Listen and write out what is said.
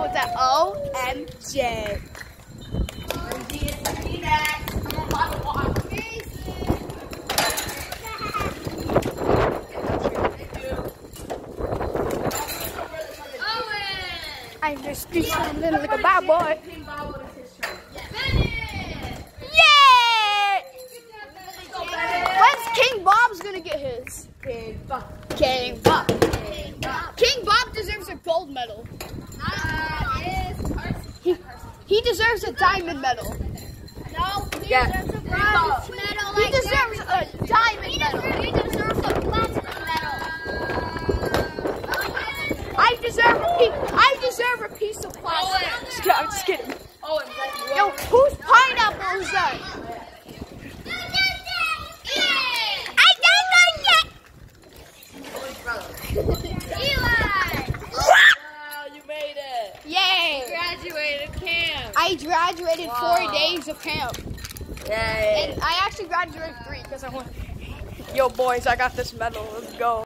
was that? OMJ. I just something like a bad boy. Yeah! When's King Bob's gonna get his? King Bob. King Bob. King Bob deserves a gold medal. He, he deserves a diamond medal. No, he Yeah. deserves a bronze medal. He like deserves a diamond He medal. deserves, he deserves a platinum medal. I deserve a piece. I deserve a piece of plastic. Just kidding, I'm just kidding. Oh, Yo, whose pineapple is that? I Eli! Wow, you made it. Yay! Graduated camp. I graduated Wow. four days of camp. Yay. And I actually graduated three because I went. Yo, boys, I got this medal. Let's go.